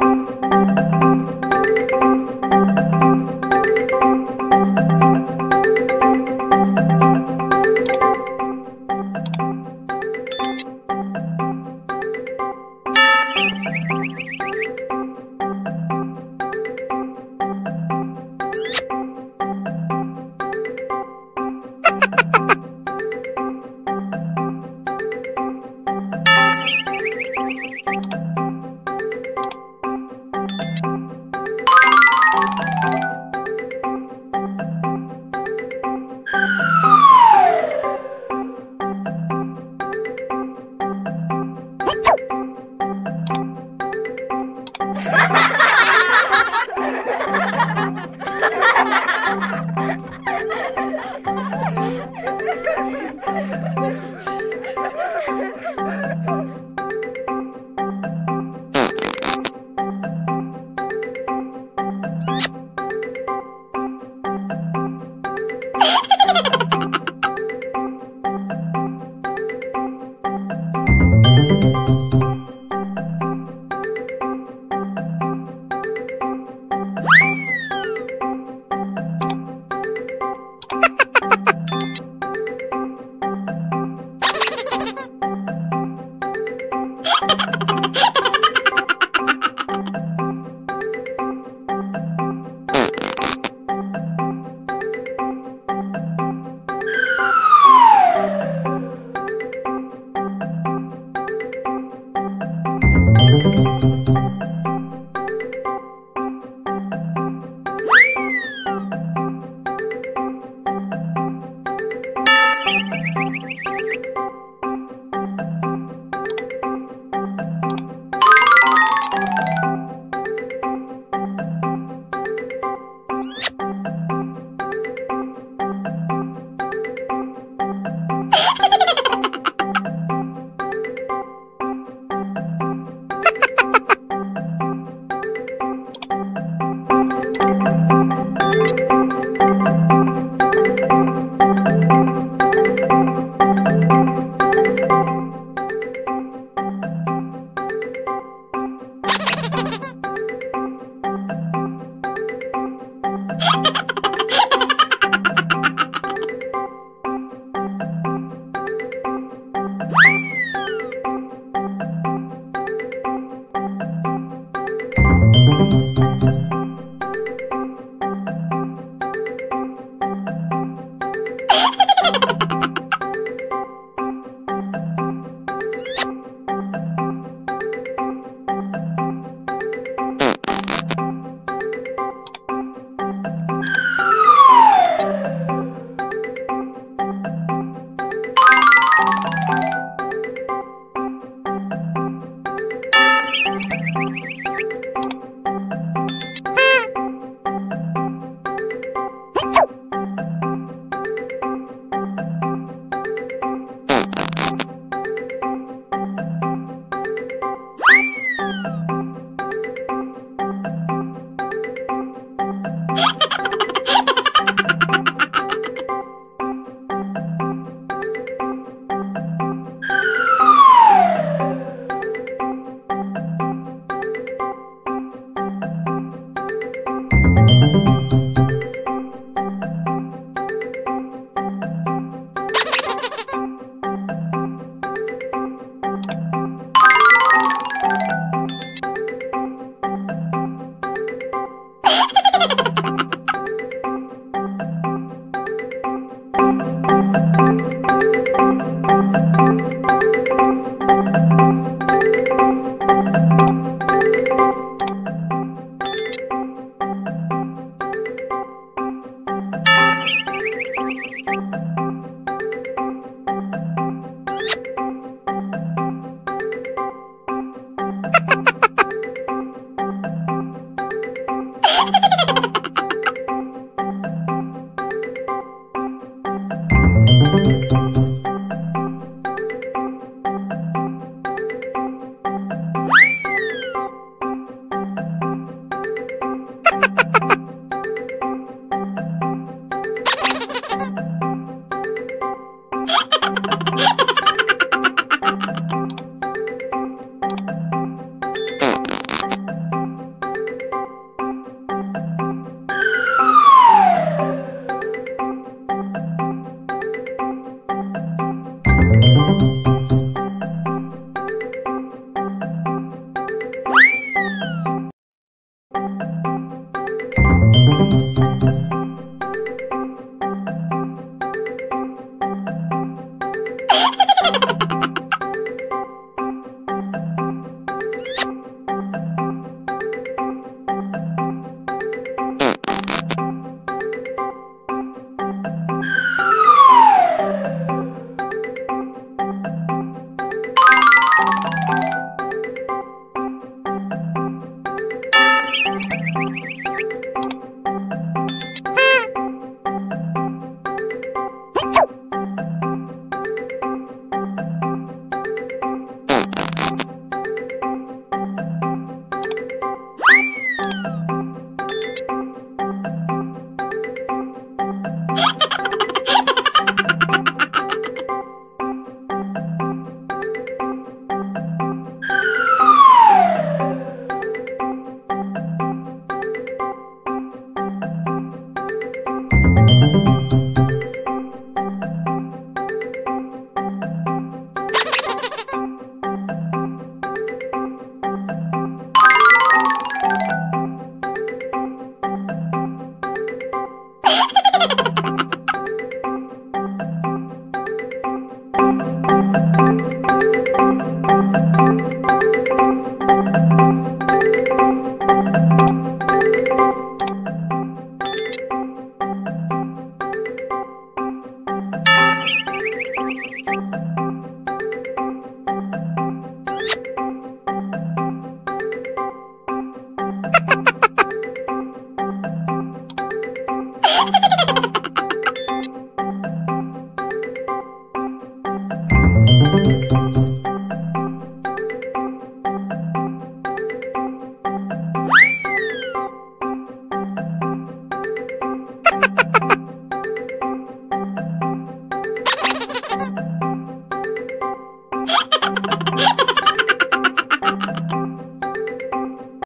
Música Ha ha ha ha!